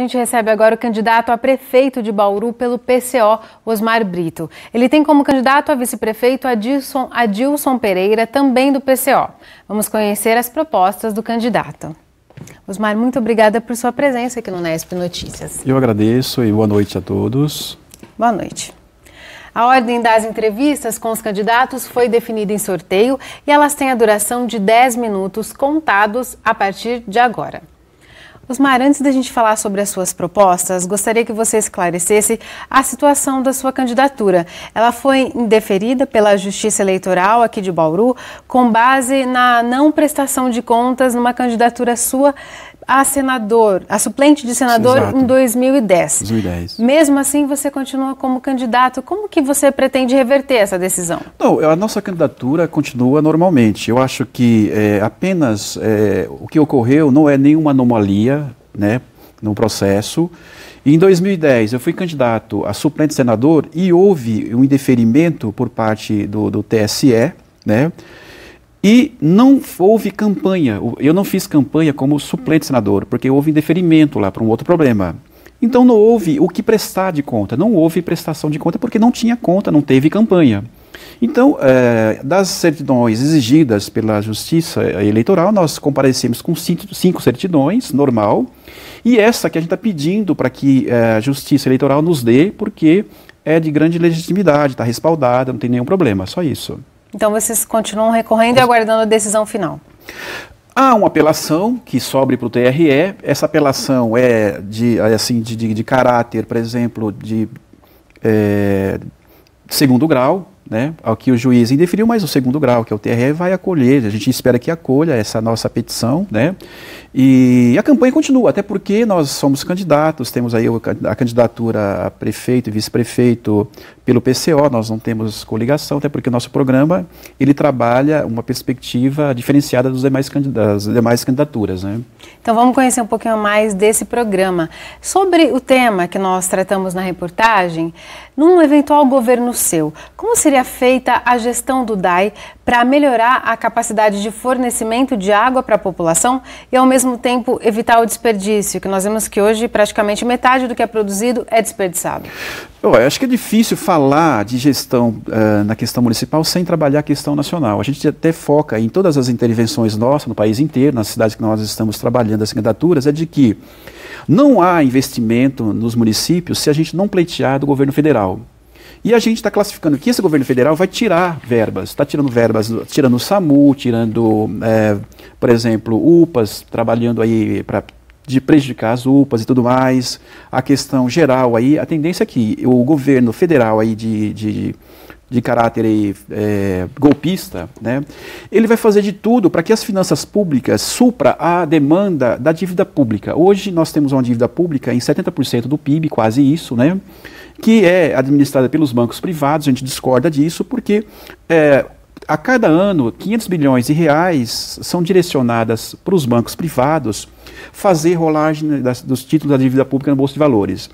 A gente recebe agora o candidato a prefeito de Bauru pelo PCO, Osmar Brito. Ele tem como candidato a vice-prefeito Adilson, Adilson Pereira, também do PCO. Vamos conhecer as propostas do candidato. Osmar, muito obrigada por sua presença aqui no Nesp Notícias. Eu agradeço e boa noite a todos. Boa noite. A ordem das entrevistas com os candidatos foi definida em sorteio e elas têm a duração de 10 minutos contados a partir de agora. Osmar, antes da gente falar sobre as suas propostas, gostaria que você esclarecesse a situação da sua candidatura. Ela foi indeferida pela Justiça Eleitoral aqui de Bauru com base na não prestação de contas numa candidatura sua a senador, a suplente de senador Exato. em 2010. 2010. Mesmo assim, você continua como candidato. Como que você pretende reverter essa decisão? Não, a nossa candidatura continua normalmente. Eu acho que é, apenas é, o que ocorreu não é nenhuma anomalia né, no processo. Em 2010, eu fui candidato a suplente senador e houve um indeferimento por parte do, do TSE, né? E não houve campanha, eu não fiz campanha como suplente senador, porque houve indeferimento lá para um outro problema. Então não houve o que prestar de conta, não houve prestação de conta porque não tinha conta, não teve campanha. Então, é, das certidões exigidas pela Justiça Eleitoral, nós comparecemos com cinco, cinco certidões, normal, e essa que a gente está pedindo para que é, a Justiça Eleitoral nos dê, porque é de grande legitimidade, está respaldada, não tem nenhum problema, só isso. Então vocês continuam recorrendo e aguardando a decisão final? Há uma apelação que sobe para o TRE. Essa apelação é de, assim, de, de, de caráter, por exemplo, de é, segundo grau, né, ao que o juiz indeferiu, mas o segundo grau, que é o TRE, vai acolher. A gente espera que acolha essa nossa petição, né? E a campanha continua, até porque nós somos candidatos, temos aí a candidatura a prefeito e vice-prefeito pelo PCO, nós não temos coligação, até porque o nosso programa ele trabalha uma perspectiva diferenciada dos demais das demais candidaturas, né? Então vamos conhecer um pouquinho mais desse programa. Sobre o tema que nós tratamos na reportagem, num eventual governo seu, como seria feita a gestão do DAI para melhorar a capacidade de fornecimento de água para a população e, ao mesmo tempo, evitar o desperdício, que nós vemos que hoje praticamente metade do que é produzido é desperdiçado? Eu acho que é difícil falar de gestão uh, na questão municipal sem trabalhar a questão nacional. A gente até foca em todas as intervenções nossas, no país inteiro, nas cidades que nós estamos trabalhando as candidaturas, é de que não há investimento nos municípios se a gente não pleitear do governo federal. E a gente está classificando que esse governo federal vai tirar verbas, está tirando verbas, tirando o SAMU, tirando, é, por exemplo, UPAs, trabalhando aí para de prejudicar as UPAs e tudo mais. A questão geral aí, a tendência é que o governo federal aí de, de de caráter aí, é, golpista, né, ele vai fazer de tudo para que as finanças públicas supra a demanda da dívida pública. Hoje nós temos uma dívida pública em 70% do PIB, quase isso, né? que é administrada pelos bancos privados, a gente discorda disso, porque é, a cada ano 500 bilhões de reais são direcionadas para os bancos privados fazer rolagem das, dos títulos da dívida pública no Bolsa de Valores.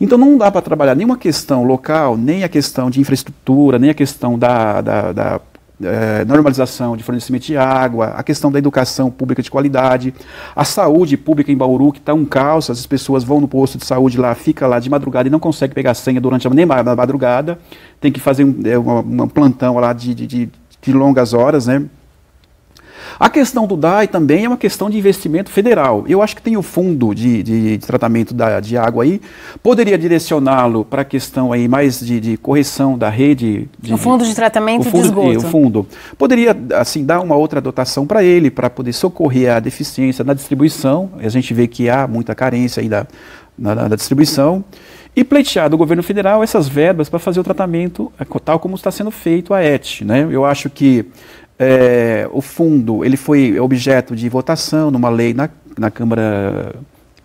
Então não dá para trabalhar nenhuma questão local, nem a questão de infraestrutura, nem a questão da, da, da é, normalização de fornecimento de água, a questão da educação pública de qualidade, a saúde pública em Bauru, que está um caos, as pessoas vão no posto de saúde lá, fica lá de madrugada e não consegue pegar senha durante a nem madrugada, tem que fazer um, é, um, um plantão lá de, de, de, de longas horas, né? A questão do DAI também é uma questão de investimento federal. Eu acho que tem o fundo de, de, de tratamento da, de água aí, poderia direcioná-lo para a questão aí mais de, de, correção da rede. De, o fundo de tratamento fundo, de esgoto. O fundo. Poderia, assim, dar uma outra dotação para ele, para poder socorrer a deficiência na distribuição. A gente vê que há muita carência aí da, na, na distribuição e pleitear do governo federal essas verbas para fazer o tratamento é, tal como está sendo feito a ET. Né? Eu acho que é, o fundo ele foi objeto de votação numa lei na, na Câmara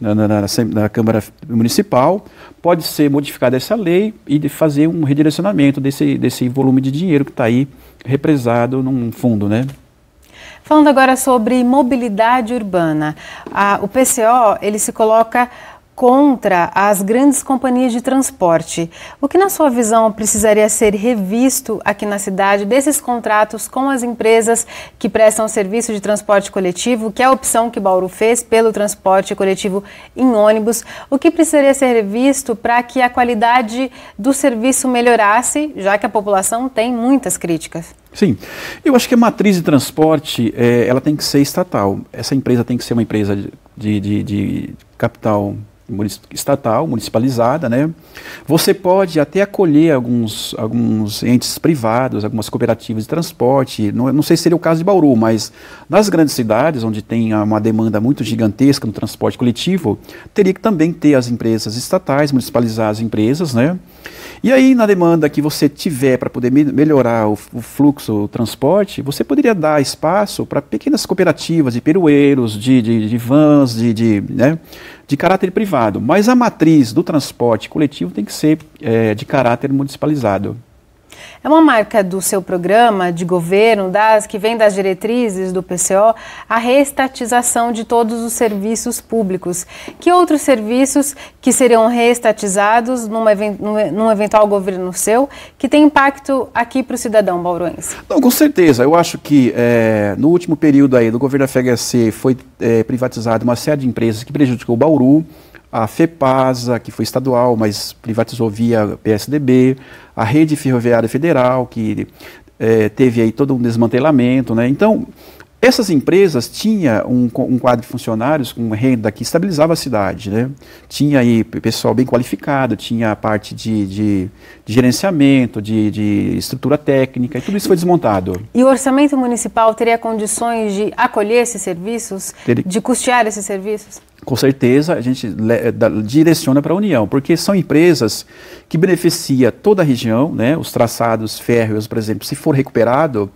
na, na, na, Câmara Municipal, pode ser modificada essa lei e fazer um redirecionamento desse, desse volume de dinheiro que está aí represado num fundo, né? Falando agora sobre mobilidade urbana, a, o PCO ele se coloca contra as grandes companhias de transporte. O que, na sua visão, precisaria ser revisto aqui na cidade desses contratos com as empresas que prestam serviço de transporte coletivo, que é a opção que Bauru fez pelo transporte coletivo em ônibus? O que precisaria ser revisto para que a qualidade do serviço melhorasse, já que a população tem muitas críticas? Sim, eu acho que a matriz de transporte é, ela tem que ser estatal. Essa empresa tem que ser uma empresa de, de, de capital estatal, municipalizada, né? Você pode até acolher alguns, alguns entes privados, algumas cooperativas de transporte. Não, não sei se seria o caso de Bauru, mas nas grandes cidades, onde tem uma demanda muito gigantesca no transporte coletivo, teria que também ter as empresas estatais, municipalizar as empresas, né? E aí, na demanda que você tiver para poder me melhorar o, o, fluxo, o transporte, você poderia dar espaço para pequenas cooperativas de perueiros, de, de, de vans, de, de, né, de caráter privado. Mas a matriz do transporte coletivo tem que ser é, de caráter municipalizado. É uma marca do seu programa de governo, das que vem das diretrizes do PCO, a reestatização de todos os serviços públicos. Que outros serviços que seriam reestatizados numa, num eventual governo seu, que tem impacto aqui para o cidadão bauruense? Não, com certeza. Eu acho que é, no último período aí do governo da FHC foi é, privatizada uma série de empresas que prejudicou o Bauru a FEPASA, que foi estadual, mas privatizou via PSDB, a Rede Ferroviária Federal, que é, teve aí todo um desmantelamento. Né? Então, essas empresas tinham um, um, quadro de funcionários com renda que estabilizava a cidade. Né? Tinha aí pessoal bem qualificado, tinha a parte de, de, de gerenciamento, de, de, estrutura técnica, e tudo isso foi desmontado. E o orçamento municipal teria condições de acolher esses serviços, Ter... de custear esses serviços? com certeza a gente direciona para a União, porque são empresas que beneficiam toda a região, né? os traçados férreos, por exemplo, se for recuperado,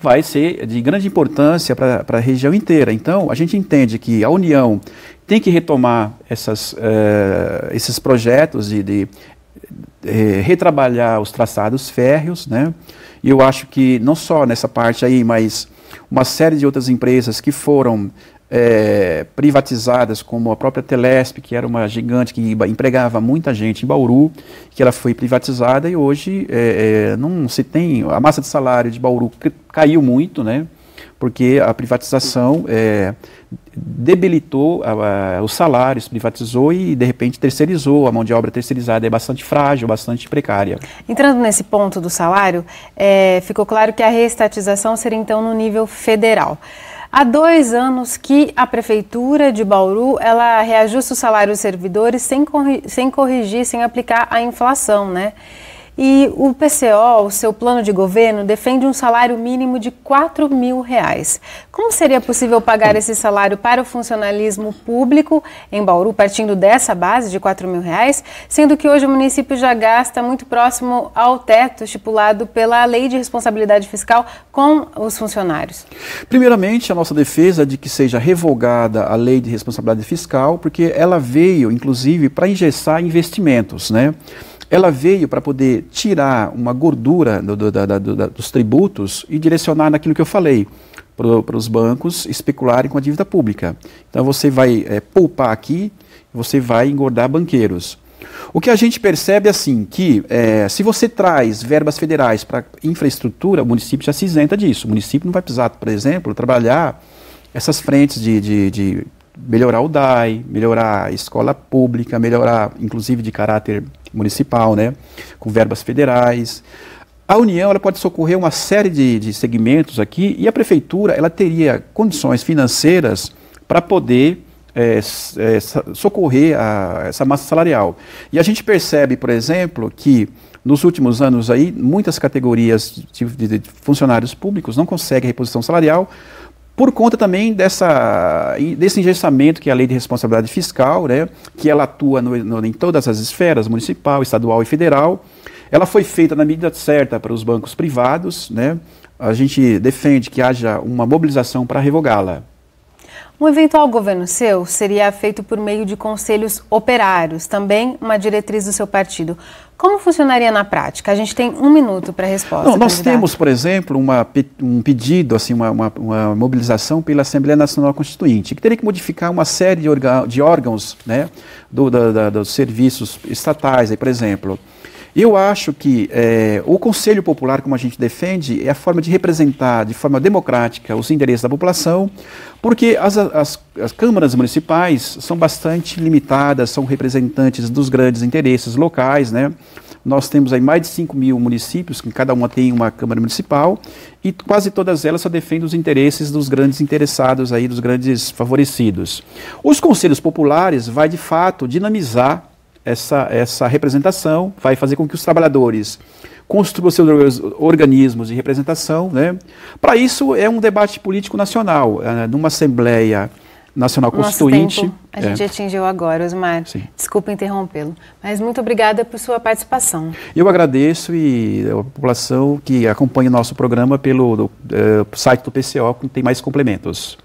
vai ser de grande importância para a região inteira. Então, a gente entende que a União tem que retomar essas, uh, esses projetos de, de uh, retrabalhar os traçados férreos, né? E eu acho que não só nessa parte aí, mas uma série de outras empresas que foram é, privatizadas, como a própria Telesp, que era uma gigante que empregava muita gente em Bauru, que ela foi privatizada e hoje é, é, não se tem. A massa de salário de Bauru caiu muito, né? Porque a privatização é, debilitou a, a, os salários, privatizou e de repente terceirizou. A mão de obra terceirizada é bastante frágil, bastante precária. Entrando nesse ponto do salário, é, ficou claro que a reestatização seria então no nível federal. Há dois anos que a Prefeitura de Bauru ela reajusta o salário dos servidores sem, corrigir, sem corrigir, sem aplicar a inflação, né? E o PCO, o seu plano de governo, defende um salário mínimo de 4 mil reais. Como seria possível pagar esse salário para o funcionalismo público em Bauru, partindo dessa base de 4 mil reais, sendo que hoje o município já gasta muito próximo ao teto estipulado pela Lei de Responsabilidade Fiscal com os funcionários? Primeiramente, a nossa defesa é de que seja revogada a Lei de Responsabilidade Fiscal, porque ela veio, inclusive, para engessar investimentos, né? Ela veio para poder tirar uma gordura do, do, do, dos tributos e direcionar naquilo que eu falei, para os bancos especularem com a dívida pública. Então você vai é, poupar aqui, você vai engordar banqueiros. O que a gente percebe é assim, que é, se você traz verbas federais para infraestrutura, o município já se isenta disso. O município não vai precisar, por exemplo, trabalhar essas frentes de, de, de melhorar o DAI, melhorar a escola pública, melhorar, inclusive de caráter municipal, né, com verbas federais. A União ela pode socorrer uma série de, de segmentos aqui e a Prefeitura ela teria condições financeiras para poder é, é, socorrer a, essa massa salarial. E a gente percebe, por exemplo, que nos últimos anos aí, muitas categorias de, de, de funcionários públicos não conseguem reposição salarial por conta também dessa, desse engessamento que é a lei de responsabilidade fiscal, né, que ela atua no, no, em todas as esferas, municipal, estadual e federal. Ela foi feita na medida certa para os bancos privados, né, a gente defende que haja uma mobilização para revogá-la. Um eventual governo seu seria feito por meio de conselhos operários, também uma diretriz do seu partido. Como funcionaria na prática? A gente tem um minuto para a resposta. Não, nós candidato. temos, por exemplo, uma, um pedido, assim, uma, uma, uma, mobilização pela Assembleia Nacional Constituinte, que teria que modificar uma série de, órgãos né, do, da, da, dos serviços estatais, aí, por exemplo. Eu acho que é, o Conselho Popular, como a gente defende, é a forma de representar de forma democrática os interesses da população, porque as, as, as câmaras municipais são bastante limitadas, são representantes dos grandes interesses locais, né? Nós temos aí mais de 5 mil municípios, que cada uma tem uma Câmara Municipal, e quase todas elas só defendem os interesses dos grandes interessados, aí, dos grandes favorecidos. Os conselhos populares vai, de fato, dinamizar essa, essa representação, vai fazer com que os trabalhadores construam seus organismos de representação. Né? Para isso, é um debate político nacional, é, numa Assembleia Nacional Nosso Constituinte. Tempo a gente é. atingiu agora, Osmar. Sim. Desculpa interrompê-lo, mas muito obrigada por sua participação. Eu agradeço e a população que acompanha o nosso programa pelo do, uh, site do PCO, que tem mais complementos.